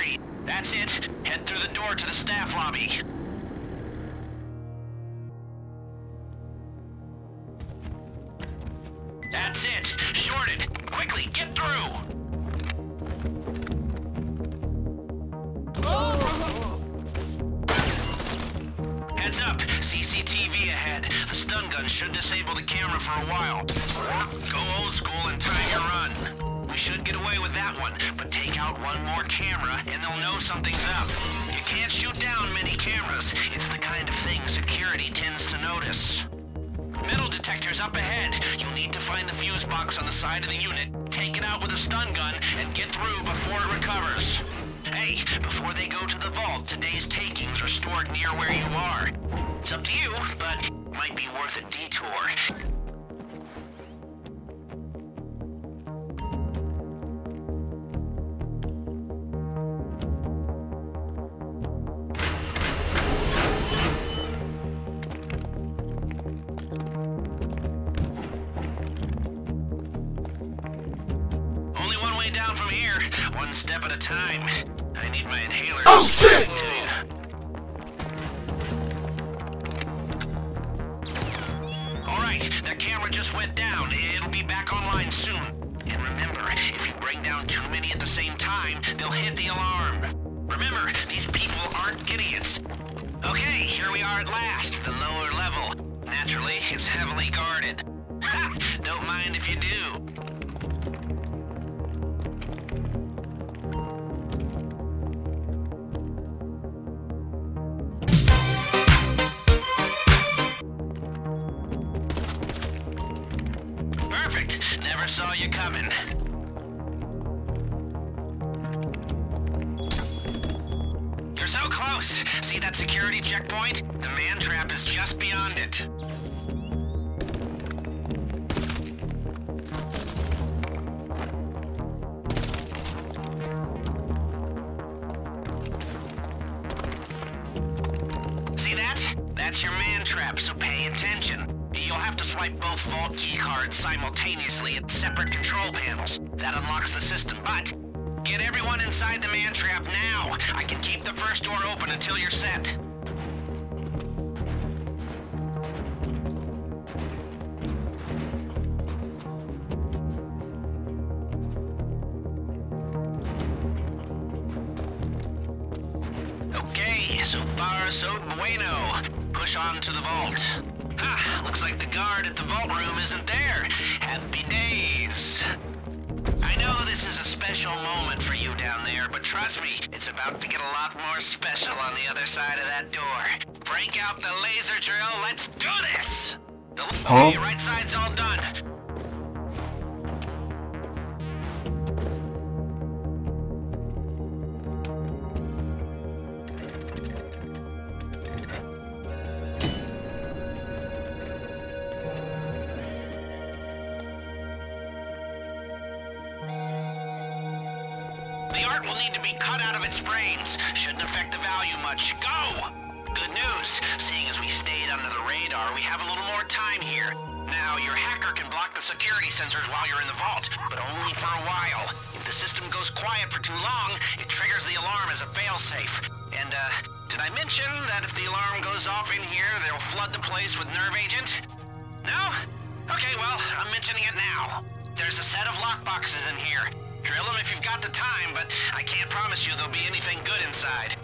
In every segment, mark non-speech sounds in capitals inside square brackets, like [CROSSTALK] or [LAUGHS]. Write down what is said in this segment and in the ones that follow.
security. That's it. Head through the door to the staff lobby. That's it. Shorted. Quickly, get through. Heads up. CCTV ahead. The stun gun should disable the camera for a while. Go old school and time your run. Should get away with that one, but take out one more camera and they'll know something's up. You can't shoot down many cameras. It's the kind of thing security tends to notice. Metal detectors up ahead. You'll need to find the fuse box on the side of the unit, take it out with a stun gun, and get through before it recovers. Hey, before they go to the vault, today's takings are stored near where you are. It's up to you, but might be worth a detour. Way down from here, one step at a time. I need my inhaler. Oh, shit! To you. All right, that camera just went down. It'll be back online soon. And remember, if you bring down too many at the same time, they'll hit the alarm. Remember, these people aren't idiots. Okay, here we are at last, the lower level. Naturally, it's heavily guarded. [LAUGHS] Ha! Don't mind if you do. You coming. You're so close. See that security checkpoint? The man trap is just beyond it. Swipe both vault keycards simultaneously at separate control panels. That unlocks the system, but get everyone inside the man trap now. I can keep the first door open until you're set. Okay, so far so bueno. Push on to the vault. Ah, looks like the guard at the vault room isn't there. Happy days. I know this is a special moment for you down there, but trust me, it's about to get a lot more special on the other side of that door. Break out the laser drill, let's do this! The okay, right side's all done. Need to be cut out of its frames. Shouldn't affect the value much. Go! Good news. Seeing as we stayed under the radar, we have a little more time here. Now, your hacker can block the security sensors while you're in the vault, but only for a while. If the system goes quiet for too long, it triggers the alarm as a failsafe. And, uh, did I mention that if the alarm goes off in here, they'll flood the place with nerve agent? No? Okay, well, I'm mentioning it now. There's a set of lockboxes in here. Drill them if you've got the time, but I can't promise you there'll be anything good inside.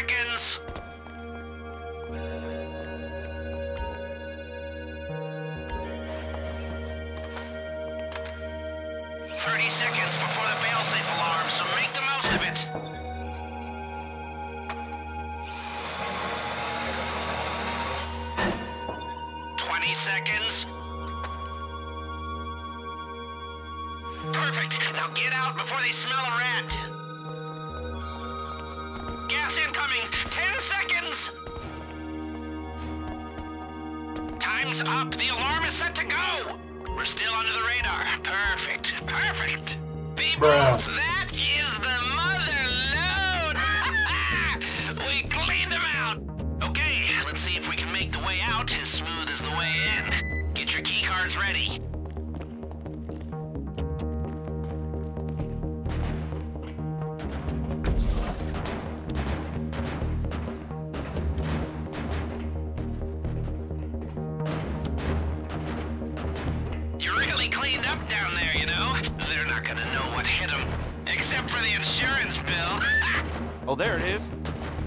seconds. Thirty seconds before the failsafe alarm, so make the most of it. Twenty seconds. Perfect. Now get out before they smell a rat. Gas incoming. Ten seconds. Time's up. The alarm is set to go. We're still under the radar. Perfect. Perfect. People, Bruh. that is the mother lode. [LAUGHS] we cleaned him out. Okay, let's see if we can make the way out as smooth as the way in. Get your key cards ready. Except for the insurance bill. [LAUGHS] Oh, there it is.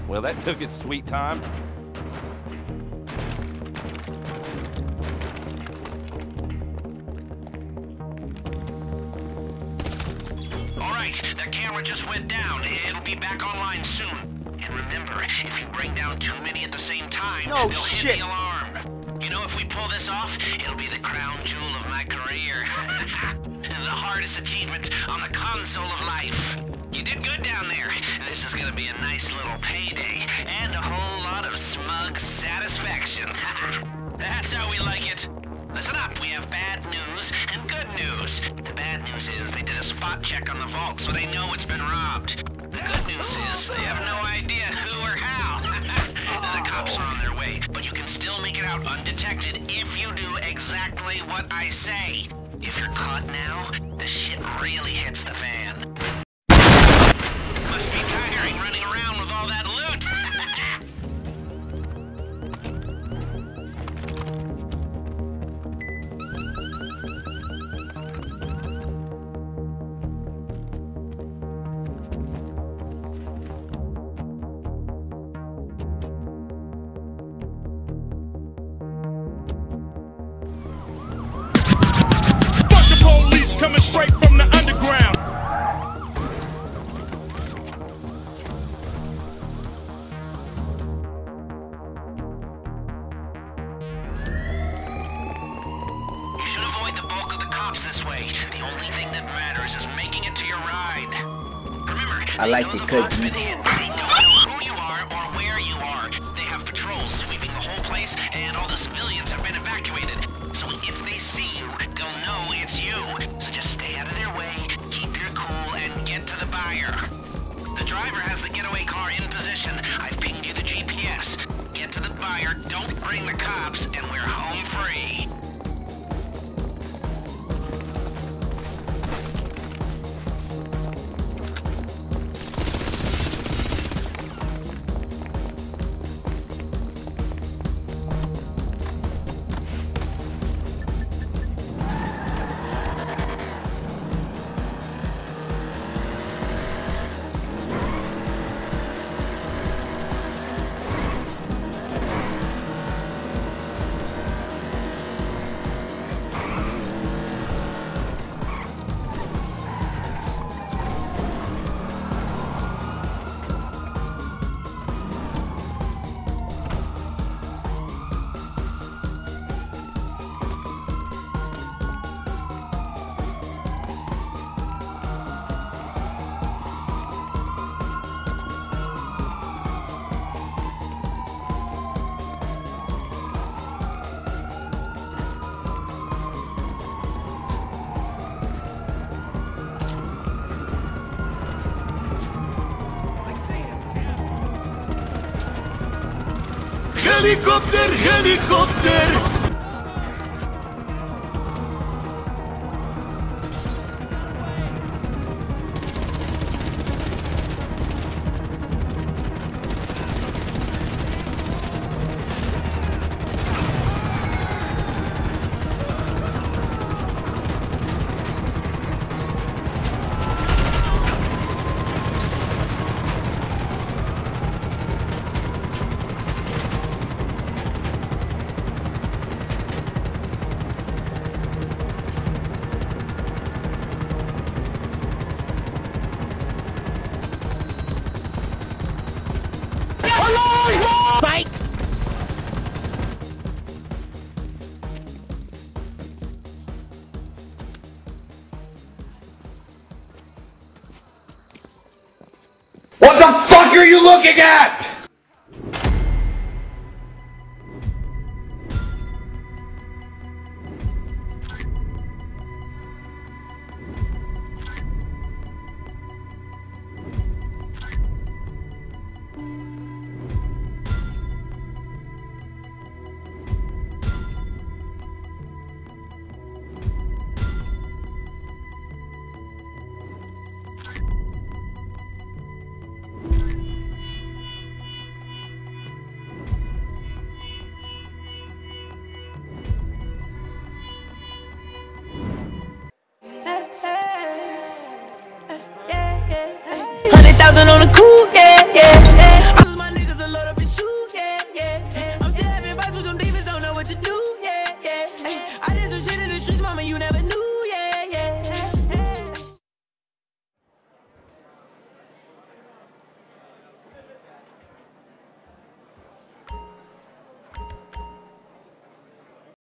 Well, that took its sweet time. All right, that camera just went down. It'll be back online soon. And remember, if you bring down too many at the same time, Oh, they'll shit. hit the alarm. You know, if we pull this off, it'll be the crown jewel of my career. [LAUGHS] hardest achievement on the console of life. You did good down there. This is gonna be a nice little payday, and a whole lot of smug satisfaction. [LAUGHS] That's how we like it. Listen up, we have bad news and good news. The bad news is they did a spot check on the vault, so they know it's been robbed. The good news is they have no idea who or how. [LAUGHS] the cops are on their way, but you can still make it out undetected if you do exactly what I say. If you're caught now, the shit really hits the fan. And all the civilians have been evacuated. So if they see you, they'll know it's you. So just stay out of their way, keep your cool, and get to the buyer. The driver has the getaway car in position. I've pinged you the GPS. Get to the buyer, don't bring the cops, and we're home free. Helikopter, helikopter. What the fuck are you looking at?